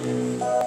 Música